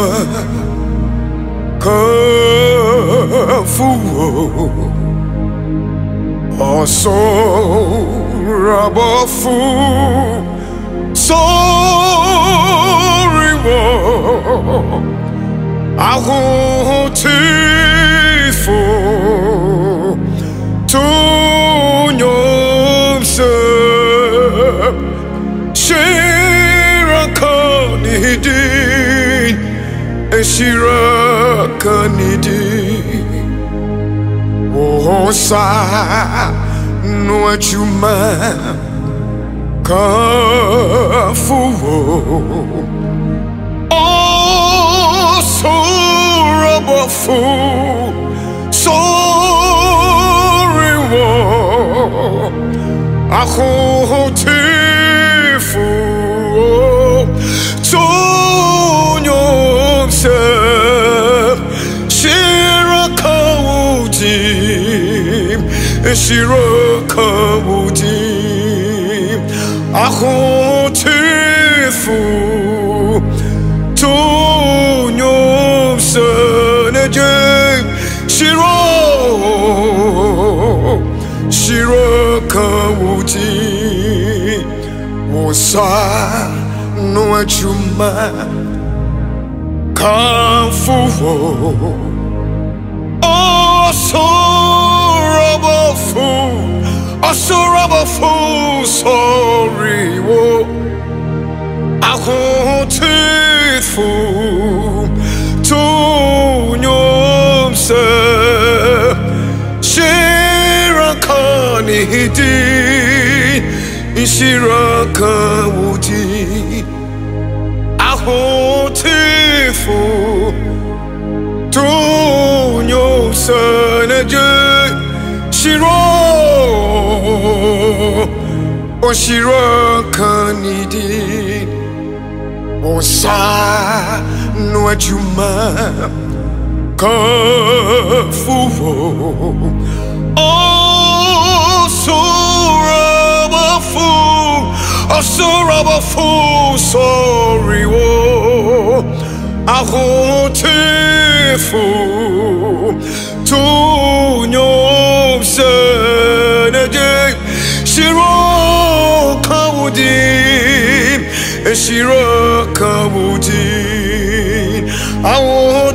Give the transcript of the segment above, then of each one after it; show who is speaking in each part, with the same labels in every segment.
Speaker 1: n'ajuma kan fúwo ọsọ rabọ fún sóríwọ ahun tí fò tó yàn sẹ ṣíra kan nídìí ṣíra kan nídìí wọ́n sá nu 这希若可无尽，希若可无尽，阿訇屈服，真勇士的军，希若希若可无尽，我啥能做嘛？Kan wò dì wọ́n sá nu ẹjúmọ́ kan fúwo ọ̀ṣọ́rọ̀bọ̀ fún ọ̀ṣọ́rọ̀bọ̀ fún sọ̀rí wo. Àkóntì fún tó yàn sẹ́ fún tó yàn sẹ́ nẹ́jẹ́ ṣíra òṣìra kan nídìí ọ̀sá nu ẹjúmọ́ kan fúwo ọ̀ṣọ́rọ̀bọ̀ fún ọ̀ṣọ́rọ̀bọ̀ fún sọ̀rí wo àkóntì fún tó yàn sẹ́nẹ̀jẹ̀ ṣírò kan wò dì ṣírò kan wò dì àwọn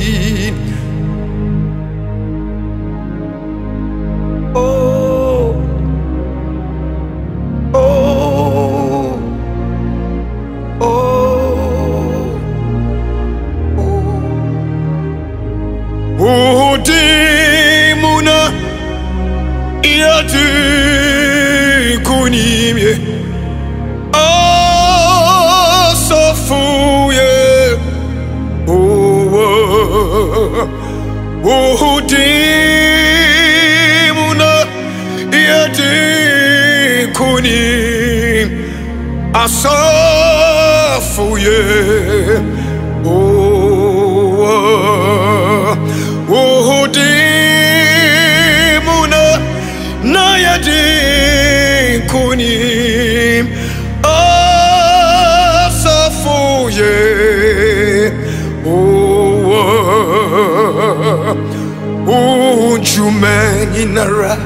Speaker 1: Uhudimuna yadikuni asafuye Oh, Ujumeni nara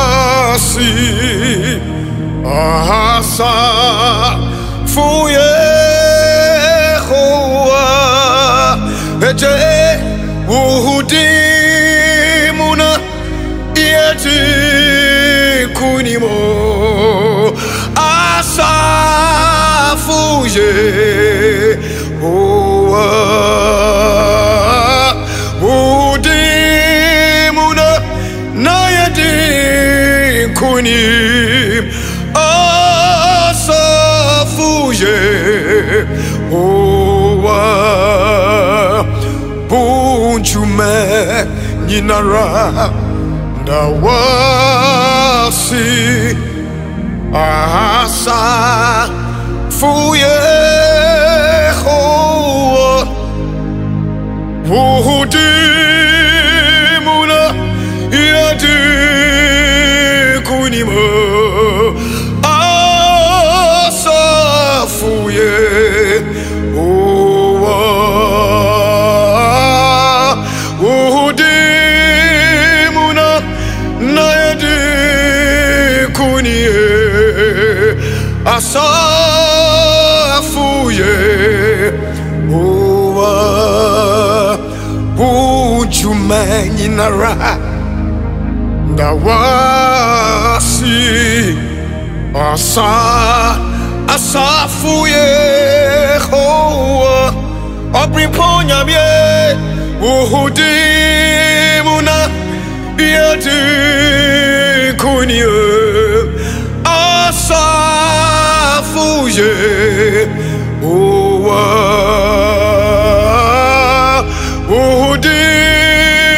Speaker 1: Dawasi Ahasa Fuye Hoa Eje Uhudimuna Yeti Kunimo Asafuye Hoa Udimuna Ninara Dawasi Asa Fuye Hoa Uhudimuna Yadikunima Asafuye Asafuye Owa Ujumanyi nara Dawasi Asa Asafuye Hoa Obriponya mye Uhudimuna Yadi Kunye Asafuye Hoa Uhudimuna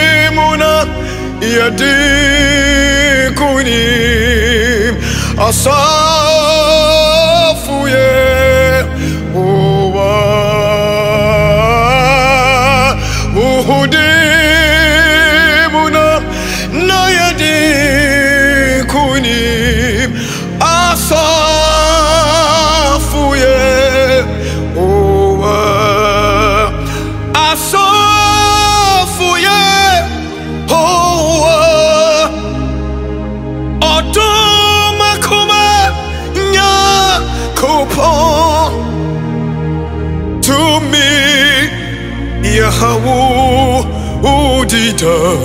Speaker 1: Yadikunim Asafuye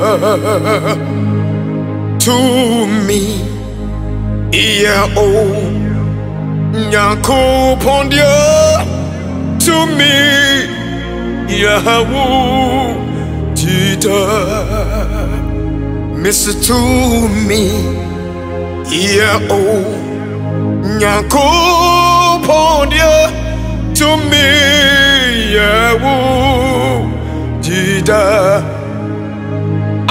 Speaker 1: dídá Túmí ìyàwó Yankopɔn díẹ̀ Túmí Yahweh Jita Mr. To me Yahweh Nyako Pondia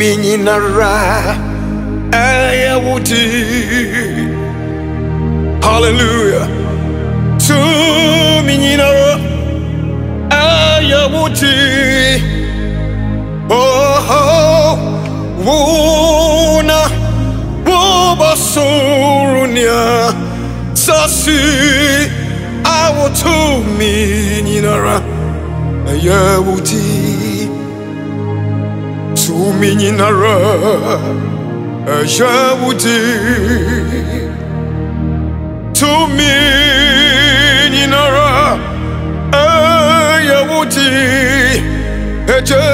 Speaker 1: Tumi nyinara eh, Yahudi Hallelujah. Tumi nyinara eh, Yahudi oh, oh, wuna. Wubasurunya sasi. Ah, Awotumi nyinara eh, Yahudi tumi nyinara Yahudi tumi nyinara Yahudi eje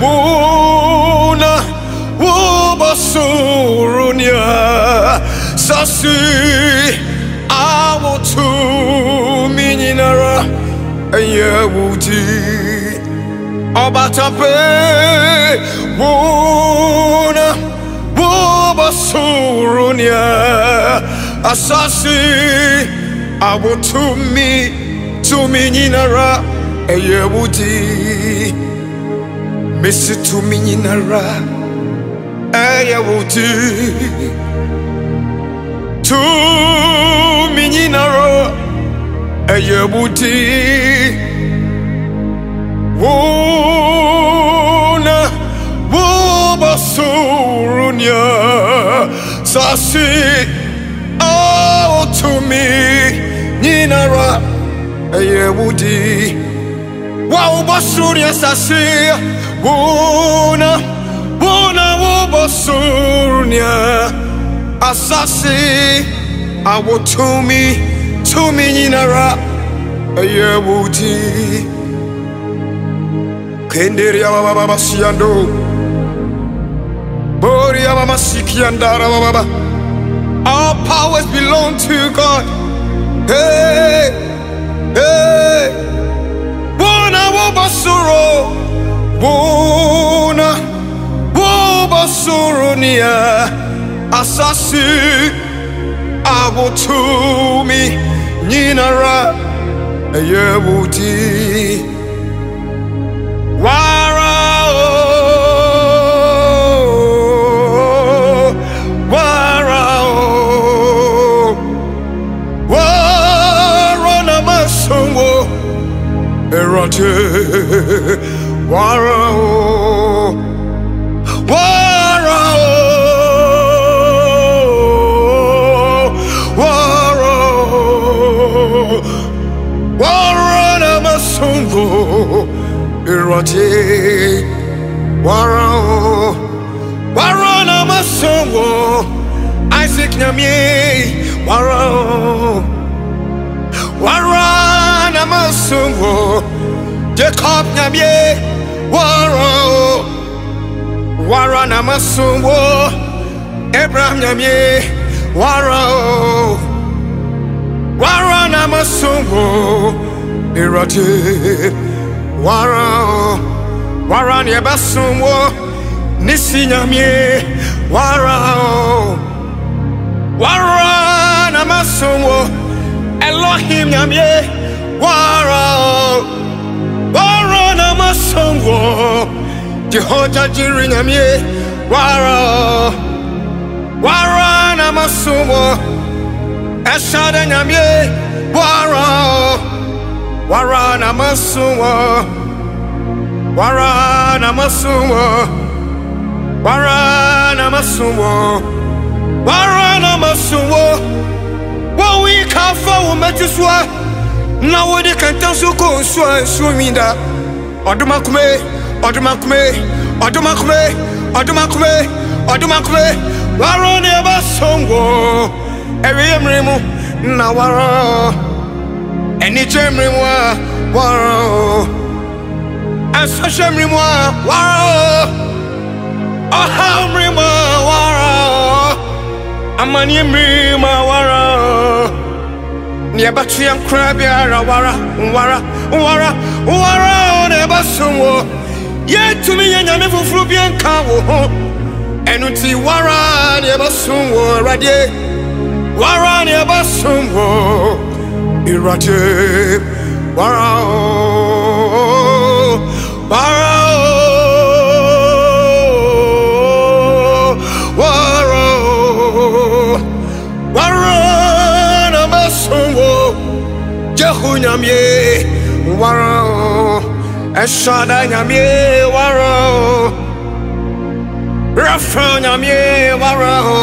Speaker 1: wuna wubasurunya sasi ọbatape wuna wubasurunya asasi awotumi tumi nyinara Yahudi Mesi tumi nyinara Yahudi Tumi nyinara Yahudi Wuna Wubasurunya Sasi Oh tumi nyinara Yahudi Wow basuria sasi Wuna Wuna wubasurunya Asasi Awotumi Tumi nyinara Yahudi Kenderia baba baba siando Boria mama sikiandara baba All powers belong to God. Hey Hey. Bona wobasuro Bona wobasuro nia. Asasi Awotumi Nyinara Yewuti erate, warao, warao, warao, warana masungo, erate, warao, warana masungo, Isaac Nyamie, warao, warana masungo, Jacob Nyamie, warao, warana masungo, Abraham Nyamie, warao, warana masungo, erate, warao, waran yebasumwo, nisi Nyamie, warao, warana masungo, Elohim Nyamie, 성공 기호자 지르냐미 와라 와라 남았으모 애샤르냐미 와라 와라 남았으모 와라 남았으모 와라 남았으모 와라 남았으모 와위 카파 오메주스와 나오디 칸탄수 고수한 수미다 ọdúnmákúmé ọdúnmákúmé ọdúnmákúmé ọdúnmákúmé ọdúnmákúmé wàrọ ni ẹ bá sọǹgọ ẹwì yẹ mìíràn mu nna wàrọ ẹni jẹ mìíràn mu a wàrọ ẹsọ ṣẹ mìíràn mu a wàrọ ọha mìíràn mu a wàrọ amani mìíràn mu a wàrọ ni ẹ bá tún yẹn kúrẹ́ bí ara wàrà wàrà wàrà wàrà. Ẹba sunwo yɛntumi yɛ nyame foforɔ bi nka wo ho. Ɛno nti wara ne yɛbɛsom wɔ awurade. Wara ne yɛbɛsom wɔ awurade wara o. Wara o. Wara o. Wara na bɛsom wɔ jehu nyamie. wara o ɛhyɛda nyamie wara o Rafa nyamie wara o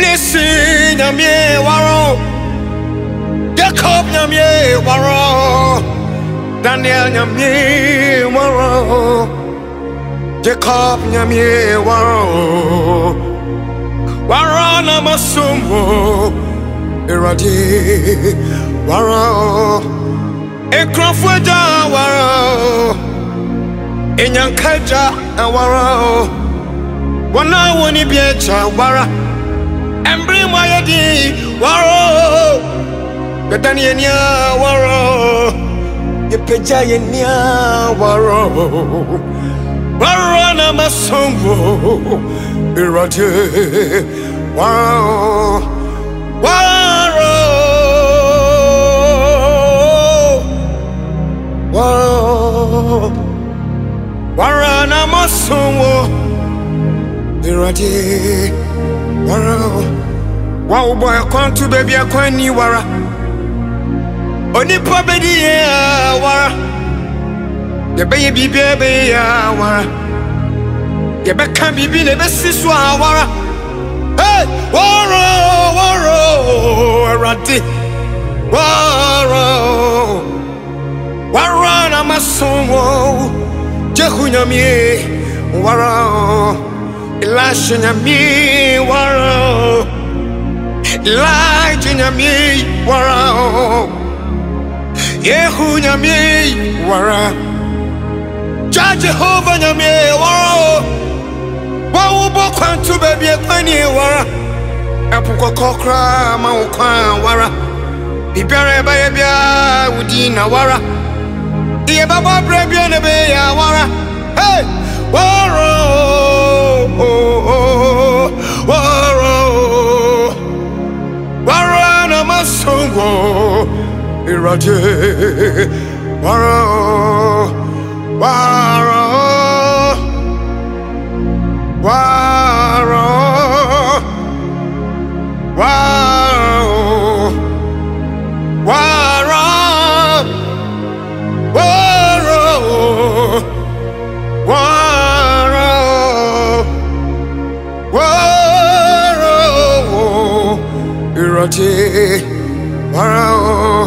Speaker 1: Nisi nyamie wara o Jacob nyamie wara o Daniel nyamie wara o Jacob nyamie wara o Wara na masumbo Eradi wara o Ekrafo ja wara o enyankaja awara o wɔn a wɔn bi akya wara mbere mu ayɛ di wara o yɛda wara na ma som o wara wara Wara na masowo Irade Wara. Wa ubo ekwan tu baby ekwan ni wara. Onipa bedi ya wara. Ye beye bibi ebe ya wara. Ye beka bibi ne besi so a wara. Hey wara wara. Irade Wara Wara na masowo Jehu nyamie wara Elisha nyamie wara. Elijah nyamie wara. Yehu nyamie wara. Jah Jehovah nyamie wara. Wa ubo kwantu baby ekwani wara. Epu kokokra ma ukwan wara. Bibiara eba yebia udi na wara Iye. Hey. Wara. Oh, oh, oh, wara na masongo. Irade. Wara. Wara. Wara. Wara. Irate, whoa,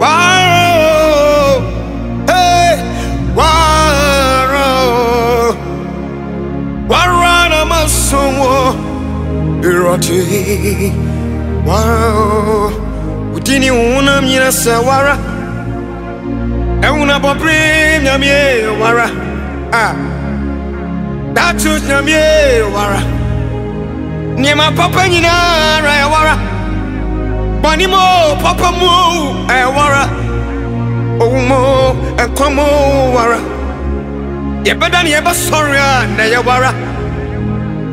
Speaker 1: whoa, hey, whoa, warana masomo, Irate, whoa, udini una mina sawara. Euna bobri nyamie wara ah Datu nyamie wara Nima papa nyina ra ya wara Bani mo papa mu e wara Owo enkomo wara Ye beda ni ye ba sorry na ye wara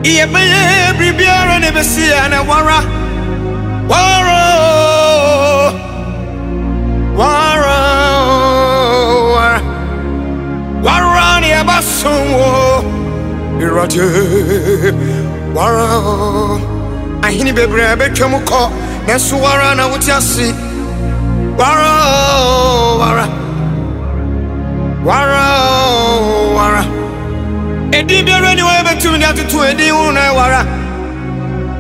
Speaker 1: Ye be ye bribiara ne be si na wara Wara Wara Wara ni abasunwo Irade Wara Ahini bebre abetwa mu kɔ Nanso wara na wote ase Wara Wara Wara Wara Edi biara ni wa ebetumi ni atutu edi hu na wara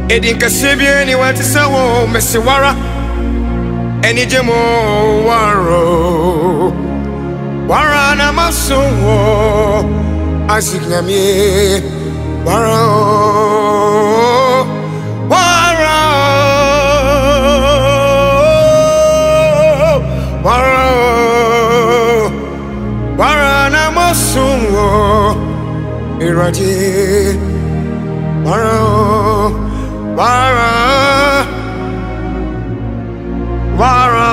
Speaker 1: Edi nkɛseɛ bi ni wa te sɛ wo mesi wara Ɛni gye mo wara Wara na masowo Isaac nyamie Wara Wara sùnwó ìrántí wàrà wàrà wàrà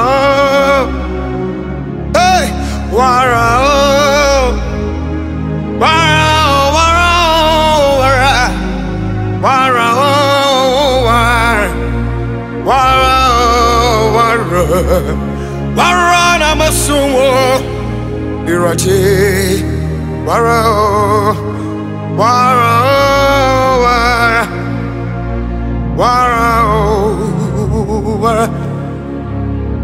Speaker 1: wàrà wàrà. wàrà wàrà nà mà sùn wò ìrántí o wara o wara wara o wara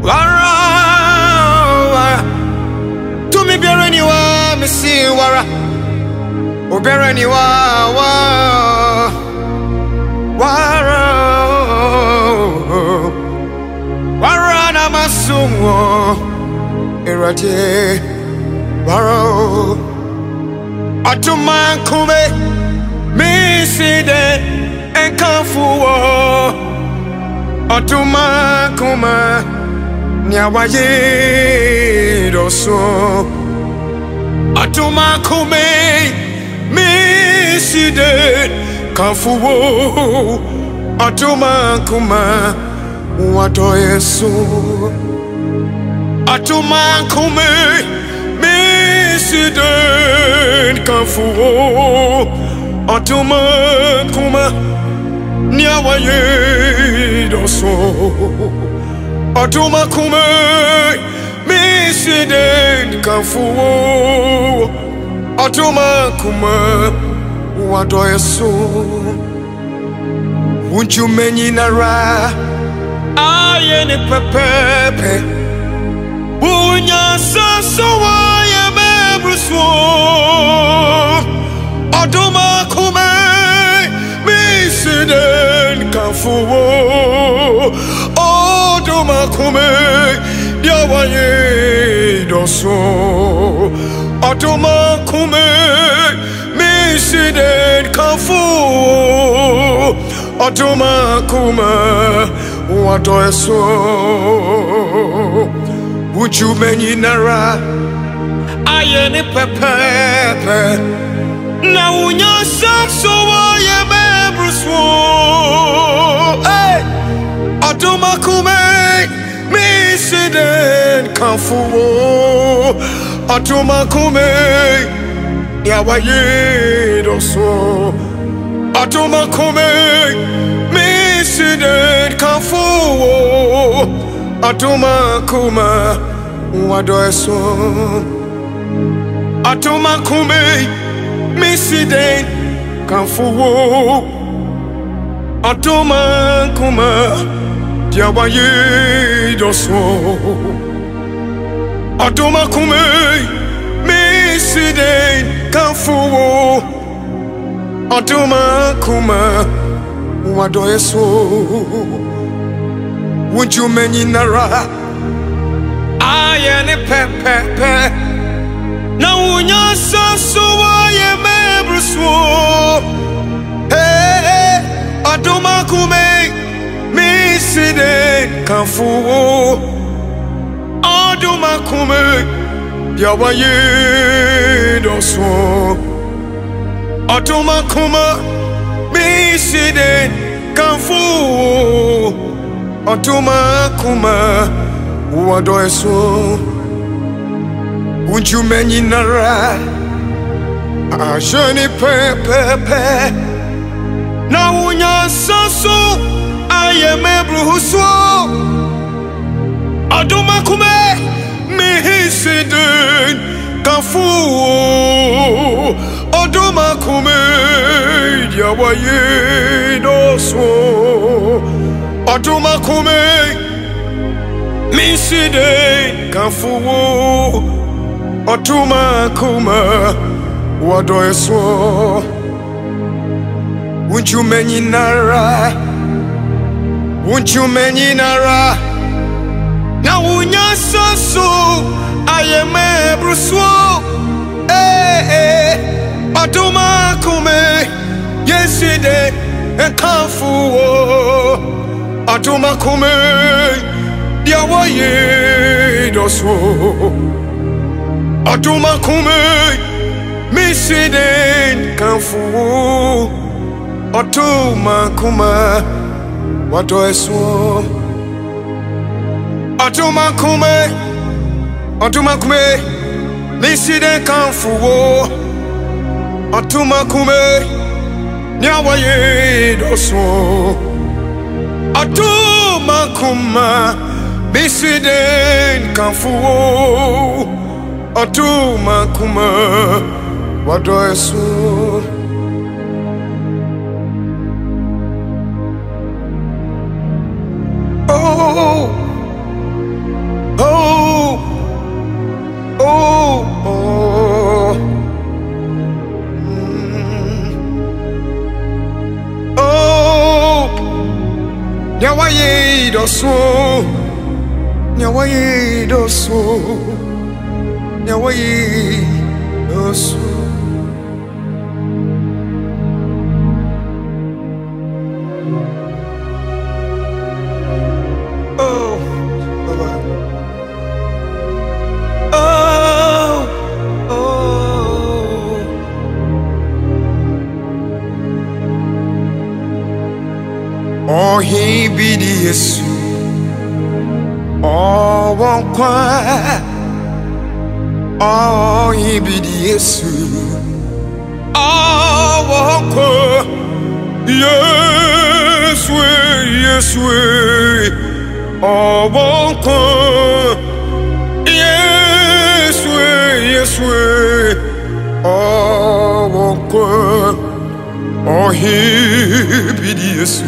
Speaker 1: wara o wara tumi biara ni wa mesi wara obiara ni wa wa wara wara na masuwo iraje wara o ọtụma nkume misi de nkanfuwo ọtụma nkume niawaye dọsọ ọtụma nkume misi de kanfuwo ọtụma nkume wadọ yesu. Ọtụma nkume President Kafuo Otuma Kuma Nyawaye Doso. Otuma Kuma President Kafuo Otuma Kuma Wadoyeso. Won't you nara? Aye ni pepepe Unya sasawa ya mebruso Oduma kume Misiden kafuwo Oduma kume Yawaye doso Oduma kume Misiden kafuwo Oduma kume Wadoeso Uchu menyi nara Aye ni pepepe. Na unya sakso wa ye mebruswo Hey Aduma kume Misiden kanfuwo Aduma kume Yawa ye doso Aduma kume Misiden kanfuwo Atuma kuma wado eso Atuma kume misiden kanfuwo Atuma kuma diawaye doso Atuma kume misiden kanfuwo Atuma kuma wado eso Won't you many nara? I any pepepe. Now unya sasu wa ye mebruswo. Hey, aduma kume mi side kanfuwo. Aduma kume yawa ye doswo. Aduma kuma mi side kanfuwo. Otuma kuma wadoeso Unjume nyinara Asheni pepepe Na unyasasu Ayemebruhusu Aduma kume Mihisidin Kafu Aduma kume Yawaye dosu Aduma kume Miside kafuwo Otuma kuma Wado eso. Won't you many nara Won't you many nara Na unya sasu Ayeme bruswo Eh eh Otuma kume Yeside Kafuwo Atuma kume Yawaye doso. Atuma kume Misiden kanfu Atuma kuma Wato eso Atuma kume Atuma kume Misiden kanfu Atuma kume Yawaye doso Atuma kuma Bisiden kamfuo Otuma kuma Wado Doso Nyawaye doso Nyawaye doso Oh Baba. Oh Oh. Yéṣu ọ̀wọ́n kwa ọ̀hìn bìdì Yéṣu ọ̀wọ́n kwa? Yéṣu Yéṣu ọ̀wọ́n kwa? Yéṣu Yéṣu ọ̀wọ́n kwa? Ọ̀hìn bìdì Yéṣu.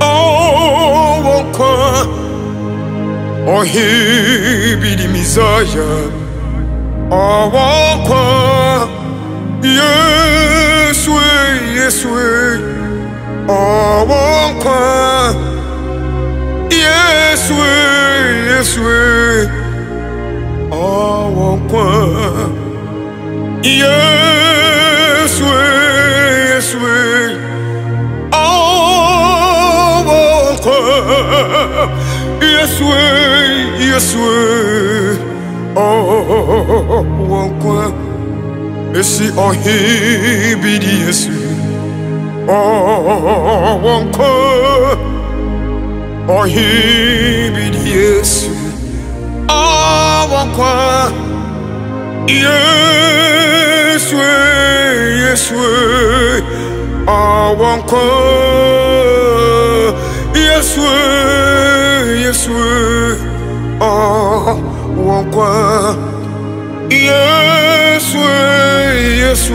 Speaker 1: Oh, kwa? ohibidi mizaya Oh, kwa Yesu Yesu Oh, kwa Yesu Yesu Oh, kwa Yesu Yesu Yesu, Yesu, oh, kwa Esi ohibidi Yesu, oh, kwa ohibidi Yesu, oh, kwa Yesu, Yesu, oh, kwa Yesu, Yesu, oh, kwa Yesu, Yesu, oh,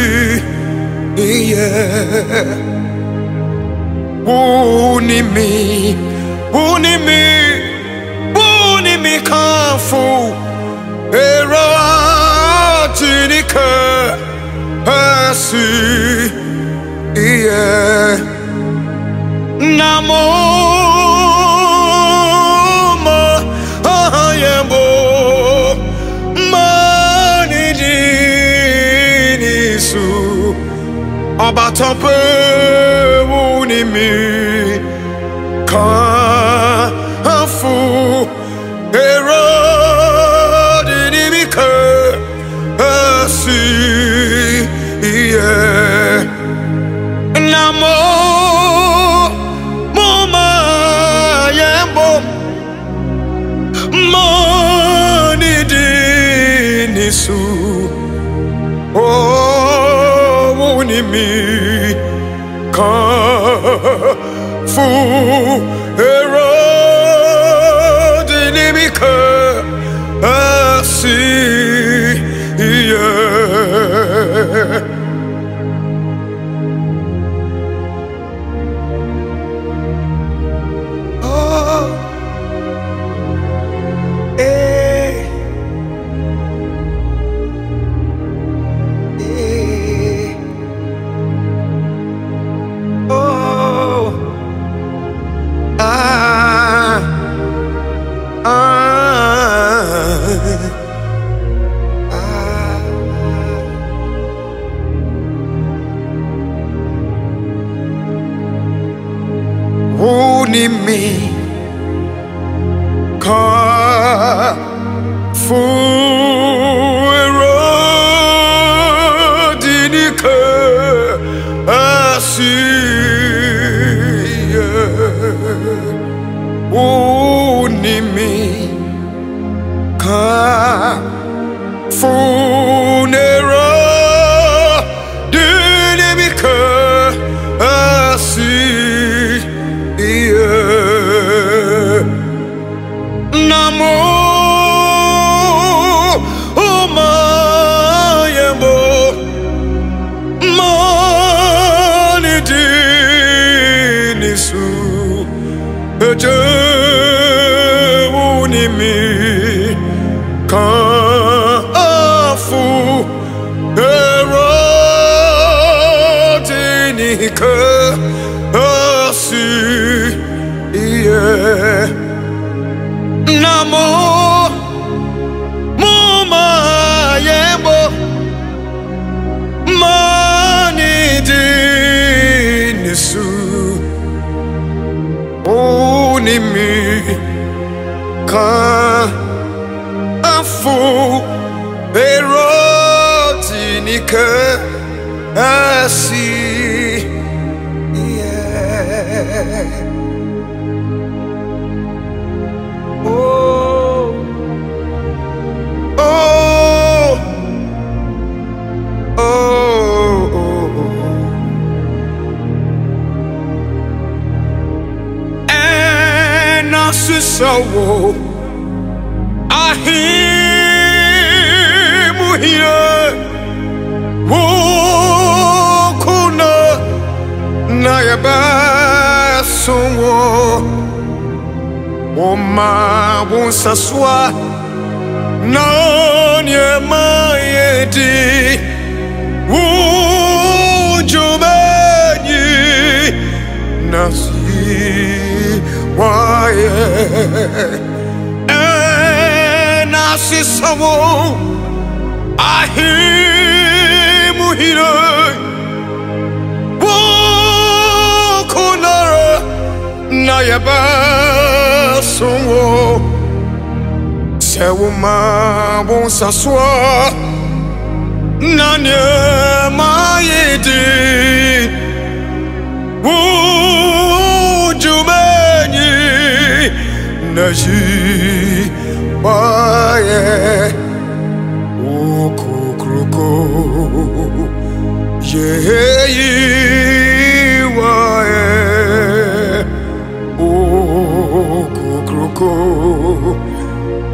Speaker 1: Unimi, unimi, unimi kafu, erotinika, asi, iye, namo, ọba tọpẹ fu Uni mi Oma wunsaswa Nanye mayedi Wujubenyi sɛ wo ma wo nsasoa na nneɛma yɛ di wo dwumanyi na yi wayɛ wo kokroko yeyi wayɛ okokroko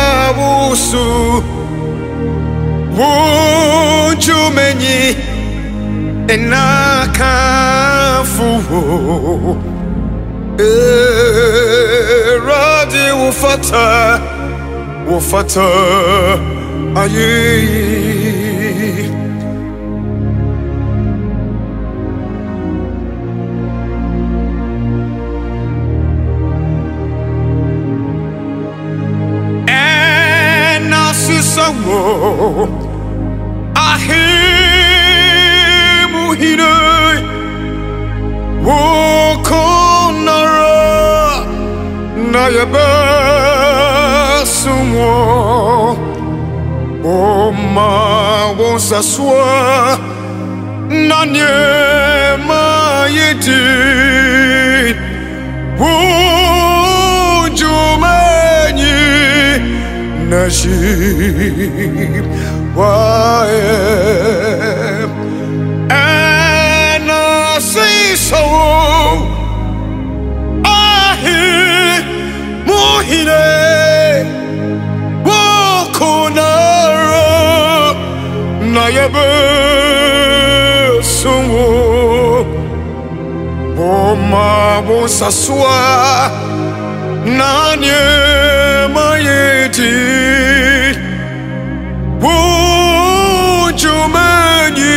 Speaker 1: yemabusu wujumenyi enakafuo erade wofata wofata ayi ɛna sisawo yɛbɛsomɔ ɔma wo nsasoa na nneɛma yɛdi wo dwumanyi na hyi waɛ ɛna seiso na yɛbɛsomwo Boma bonsasua na nneɛma yɛdi wodwumanyi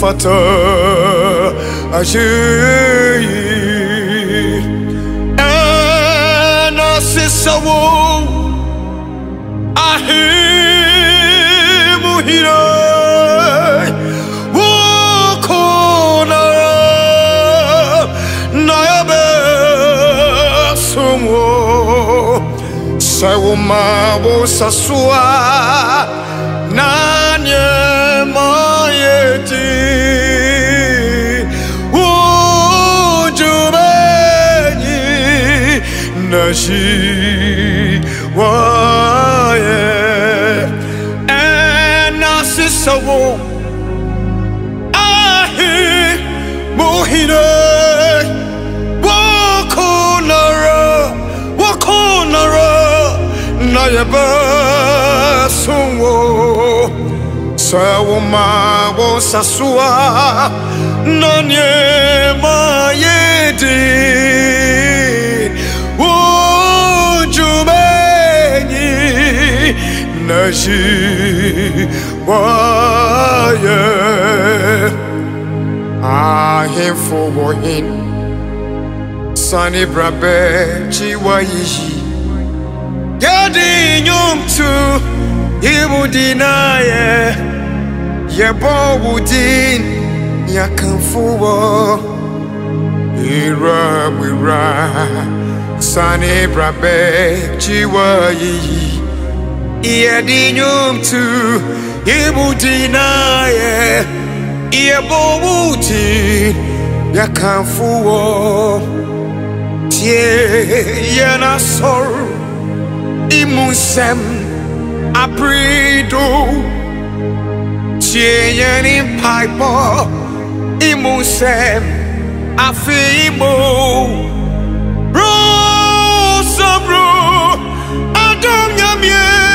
Speaker 1: fata ayeyi ɛna sisawo ahimuhira wokonara na yɛbɛsomwo sɛ na hyi wayɛ ɛna sesɛ wo ahe mohine wokonara wokonara na yɛbɛsomwo sɛ woma wo nsasoa na nneɛma yɛdi na hyi wayɛ ahemfo wɔ hen sane brabɛ kyi wayiyi yɛde nnwomto yɛmudinayɛ yɛbɔ wo din yɛkamfo wɔ ira wira sane brabɛ kyi wayiyi yɛde nnwomto yɛmudinayɛ yɛbɔ wo. Din tie yɛn asɔre imu nsɛm abrido tie yɛn mpaebɔ imu nsɛm afei mo rosabro adom nyamie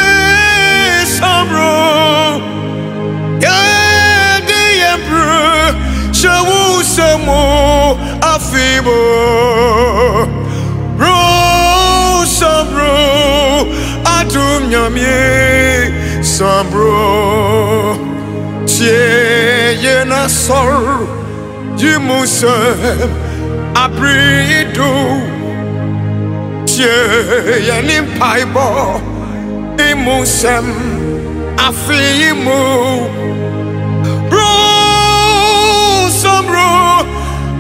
Speaker 1: yɛde yɛn brɛ hyɛ wo nsɛm o afei mo rosabro adom nyamie sabro tie yɛn asɔre yi mu nsɛm abrido tie yɛn mpaebɔ imu nsɛm afei mu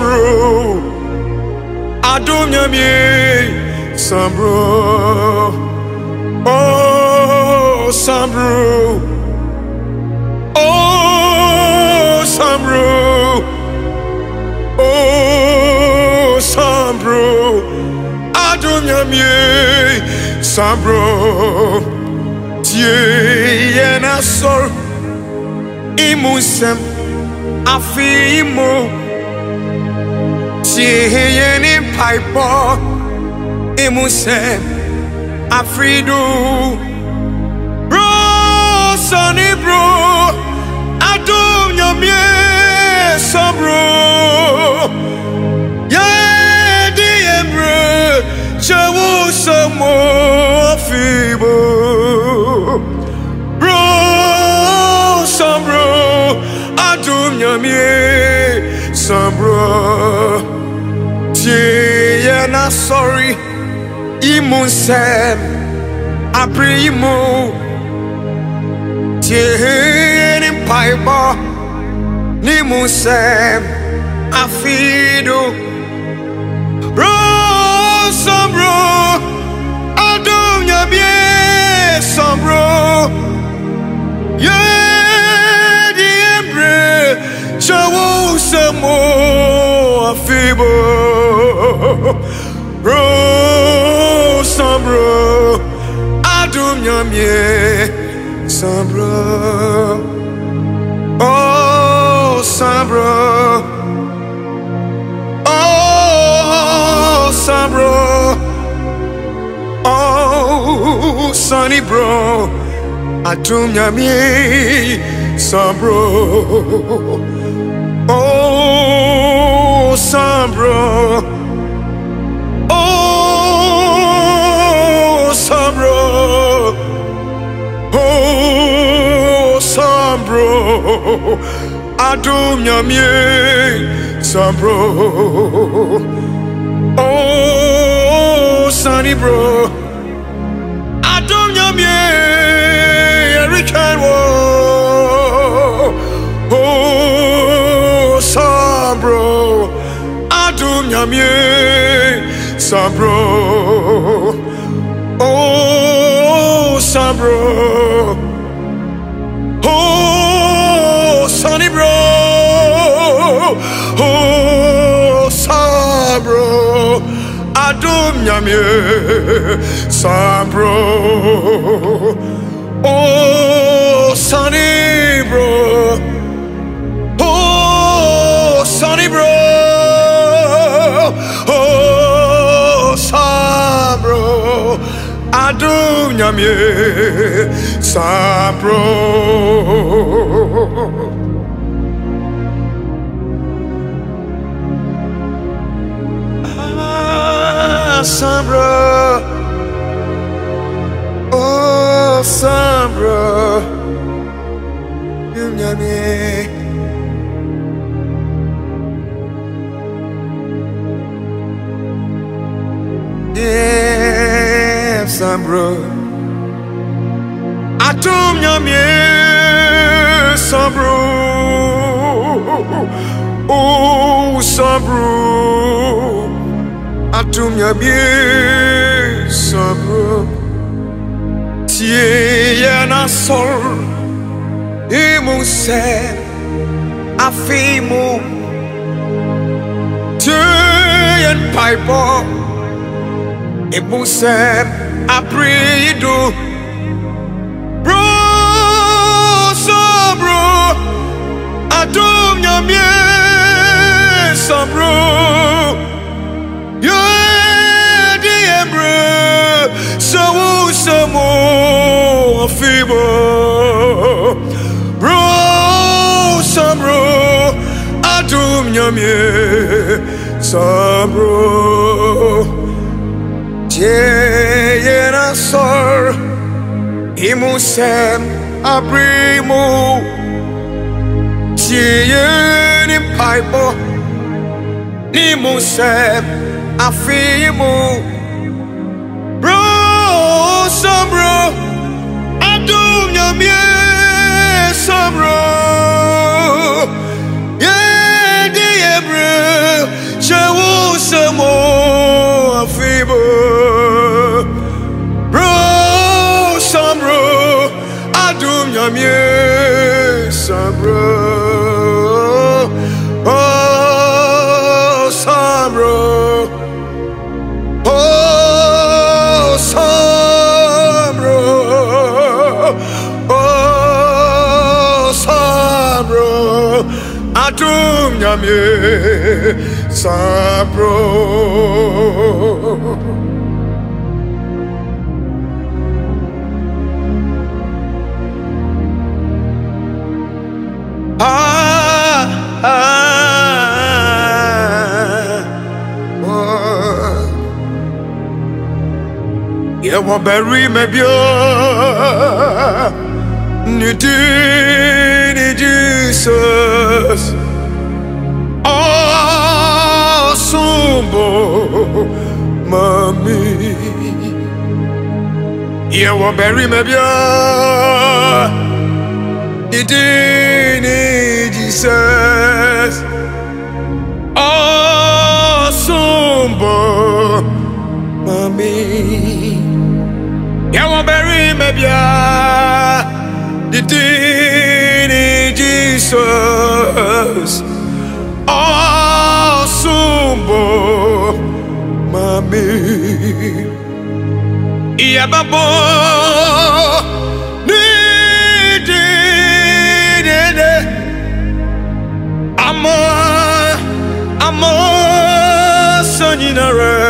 Speaker 1: sambro adum nyamye sambro Oh, Sambro. Oh, Sambro. Oh, Sambro. Adom Yamie, Sambro. Tie yena sor. Imusem. Afi yeni paipo. Imusem. Afridu. Bro, sonny bro. Adom Yamie, Sambro. Yeah, Diembre, Chawo Samo Fibo. Bro, Sambro, Adum Yamie, Sambro. Tie na sorry, Imunsem, Aprimo. Tie ni paibo, Nimunsem, Afido. Bro, Sambro, Adum Yamie, Sambro. Yeah, the embrace, Chawo Samo, Afibo. Bro, Sambro, Adum Yamie, Sambro. Oh, Sambro. Oh, Sambro. Oh, Sonny Bro. Atum Yamie, Sambro. Oh, Sambro. Oh, Sambro. Oh, Sambro. Adum Yamie, Sambro. Oh, Sunny Bro. Adum Yamie, Sambro. Oh, Sambro. Oh, Sunny Bro. Oh, Sambro. Adum Yamie, Sambro. Oh, Sunny Bro. Adum Yamie, Sambro. Ah. Oh, Sambro. Adum Yamie. Yeah, Sambro. Atum Yamie, Sambro. Oh, Sambro. Atum Yamie, Sambro. Tie yana sol. Imu se. Afimu. Tie yan paipo. Ebusem aprido Bro so bro. Adum nyamye sabro Yo di embre So samo fibo Bro I Adum nyamye sabro Tie na sor imusem abrimu. Tiye ni paipo Ni afimu. Bro, some bro Adum nyamye some bro Yeah, die bro Chewu samo afimu Some Oh, some bro Oh, Sabro. Oh, Sabro. Atum nyamye Sabro. Yeah, what berry maybe you did Jesus. Oh, sumbo, mommy. Yeah, what berry maybe you did Jesus. Oh, maybe the did Jesus. Oh, sumbo, mami. Yeah, babo, need it. Amo, amo, sonina rehubi.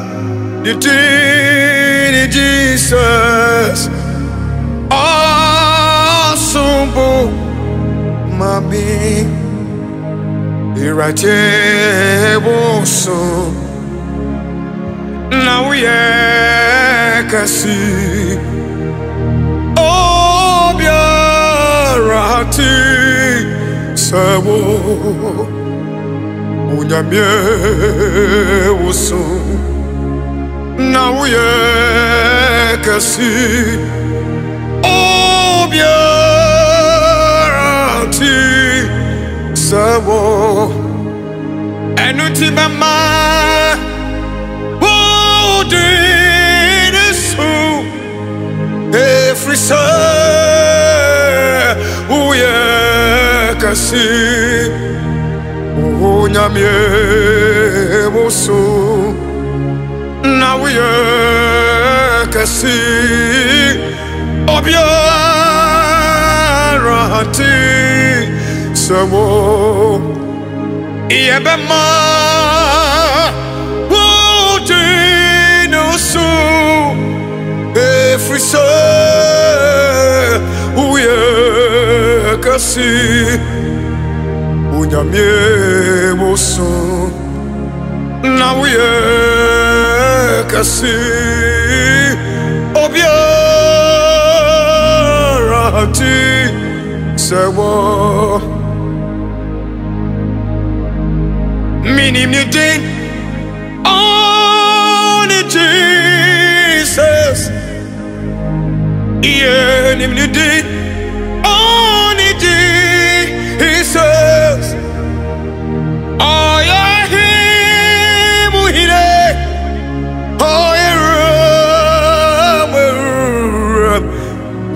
Speaker 1: The deity Jesus. Awesome Mami Irate boso Now we kasi Obiarati Sawo Unyamye usun na uye kasi obiarati sabo ẹnu ti bẹ ma bóde ní sùn efiri sẹ uye kasi onyamie musu na uye kasi obiara ti sẹwo iye bẹ ma bóde ní sùn efiri sẹ uye kasi unyamie musu na uye kasi obiara ti sẹwọ. Minim ni din on Jesus. Yeah, nim ni din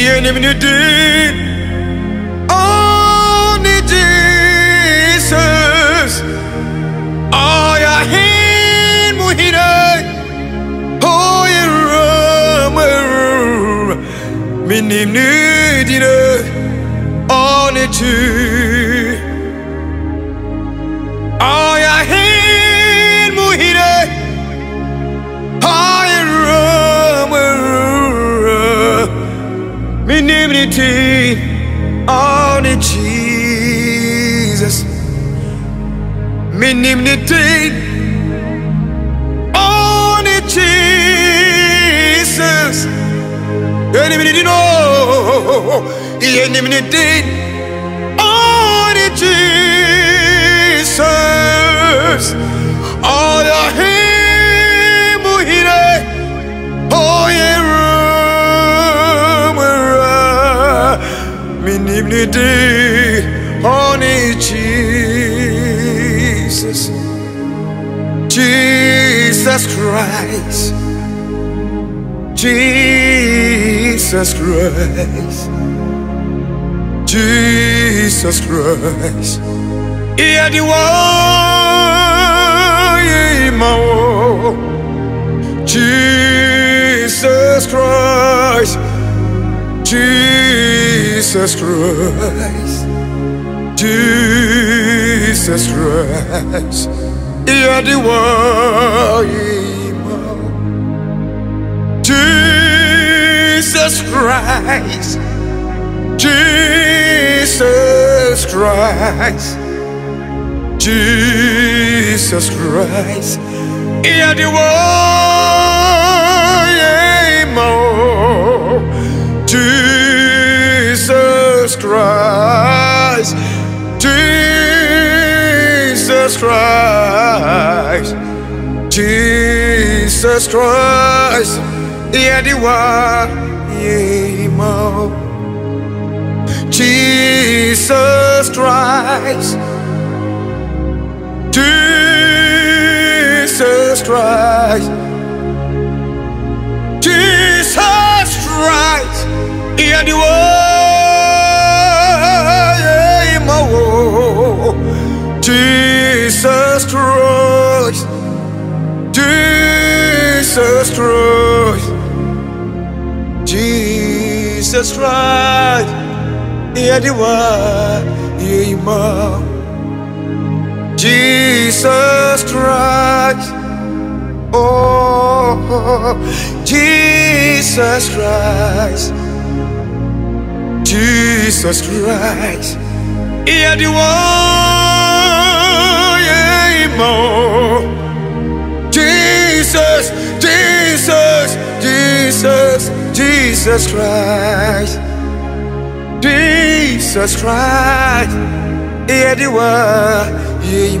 Speaker 1: iyenim ni din ni Jesus. Oh ya hin ni din minimity on it, Jesus. Minimity on it, Jesus. Minimity no, minimity on it, Jesus. Oh, yeah, minimity on it, Jesus. Jesus Christ. Jesus Christ. Jesus Christ. Yeah, the one, oh. Jesus Christ. Jesus Christ, Jesus Christ, you're the one. Jesus Christ, Jesus Christ, Jesus Christ, you're the one. Jesus Christ, Jesus Christ, Jesus Christ, the one, Jesus Christ, Jesus Christ, Jesus Christ. Yeah, Jesus Christ, Jesus Christ, Jesus Christ. The way, Jesus Christ. Oh, Jesus Christ. Jesus Christ. Yeah, one. Jesus, Jesus, Jesus, Jesus Christ. Jesus Christ. Yeah, the one. Yeah,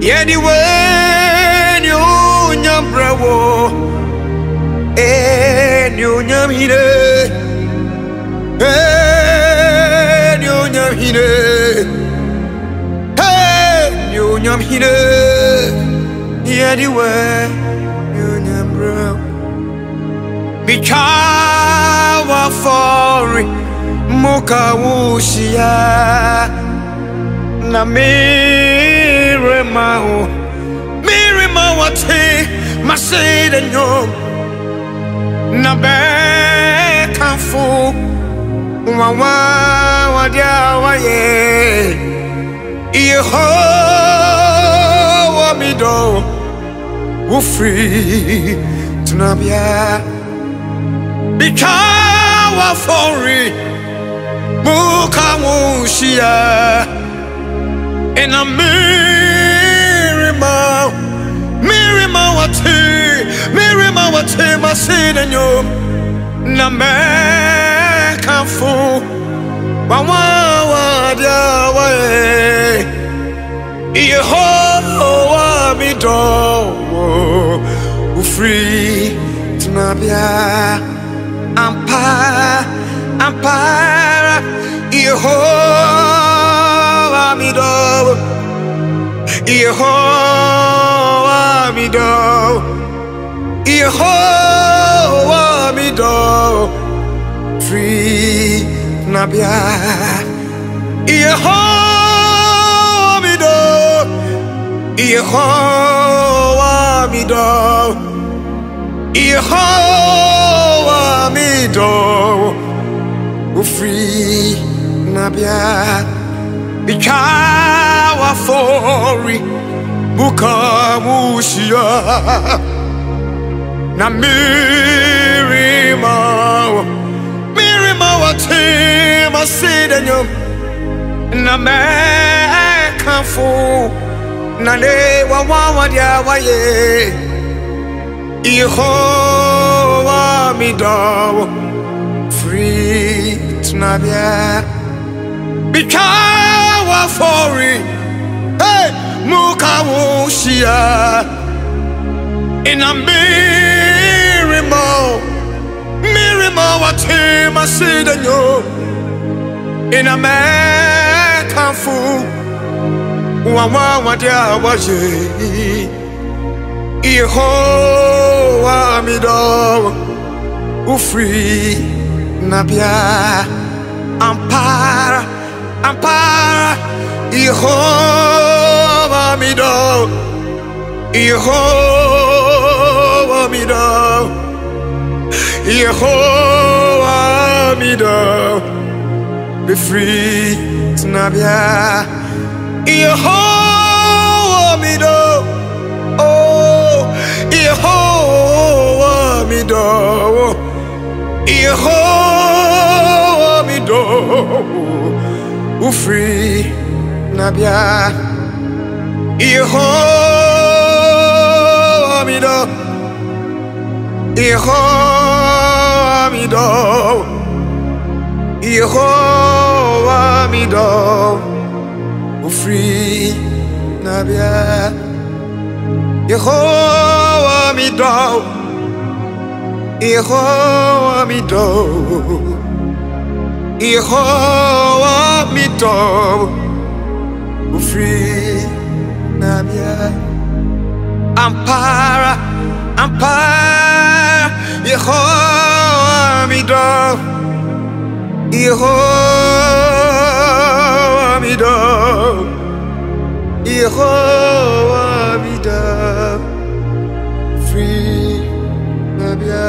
Speaker 1: Yedi wenyo nyambrawo Enyo nyamhine Enyo nyamhine Enyo nyamhine Yedi wenyo nyambrawo Mikawa fori muka wushia. Na mire mau mire mawate masede nyom na be kanfu wa wa wadiawaye Yehovah mi do Ufri tunabia. Bikawa fori Muka mushia. Ina mirima nyom Na mekafu Wawawa diawaye Yehovah mi do Ufri tunabia Ampa Ampara Yehovah mi do Yehovah mi do Yehovah mi Free Nabia. Yehovah mi do Yehovah mi do Yehovah mi do Free Nabia. Bikawa fori Bukamushia Na mirima Mirima watima sidenyo Na mekafu Na ne wawawa dia waye Yehovah mi do Free tunabia Bikawa fori Hey Mukamushia Ina mirimo. Mirimo watima sidenyo Ina mekafu Wawawa dia waye Yehovah mi do Ufri Nabia. Ampara Ampara. Yehovah mi do Yehovah mi do Be free Nabia Yehovah mi do Oh Yehovah mi do Yehovah mi do Ufri Nabia Yehovah mi do Yehovah mi do Yehovah mi do Ufri Nabia Yehovah mi do Yehovah mi do Yehovah mi do Ufri Nabia Ampara Ampara Yehovah mi do Yehovah mi do Yehovah mi do Free Nabia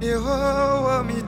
Speaker 1: Yehovah mi